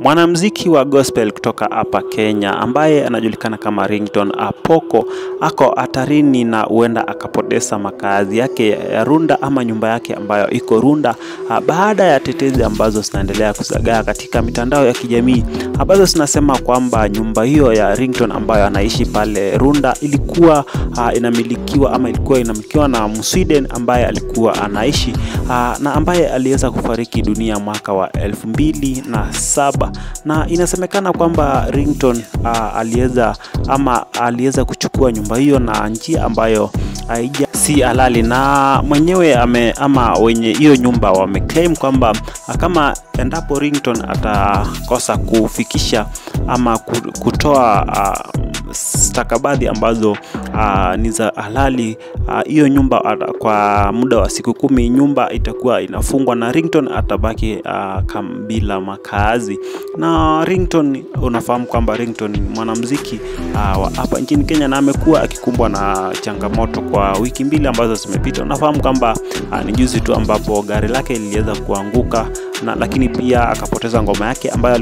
Mwanamuziki wa gospel kutoka hapa Kenya ambaye anajulikana kama Ringtone Apoko ako hatarini na huenda akapoteza makazi yake ya Runda ama nyumba yake ambayo iko Runda ah, baada ya tetezi ambazo zinaendelea kusagaa katika mitandao ya kijamii ambazo zinasema kwamba nyumba hiyo ya Ringtone ambayo anaishi pale Runda ilikuwa ah, inamilikiwa ama ilikuwa inamilikiwa na Msweden ambaye alikuwa anaishi ah, na ambaye aliweza kufariki dunia mwaka wa elfu mbili na saba na inasemekana kwamba Ringtone uh, aliweza ama aliweza kuchukua nyumba hiyo na njia ambayo haija si halali, na mwenyewe ame, ama wenye hiyo nyumba wameclaim kwamba ah, kama endapo Ringtone atakosa kufikisha ama kutoa uh, stakabadhi ambazo uh, ni za halali ah, hiyo uh, nyumba ata- kwa muda wa siku kumi nyumba itakuwa inafungwa na Ringtone atabaki uh, bila makazi. Na Ringtone unafahamu kwamba Ringtone ni mwanamuziki uh, wa hapa nchini Kenya na amekuwa akikumbwa na changamoto kwa wiki mbili ambazo zimepita. Unafahamu kwamba uh, ni juzi tu ambapo gari lake liliweza kuanguka na lakini pia akapoteza ngoma yake ambayo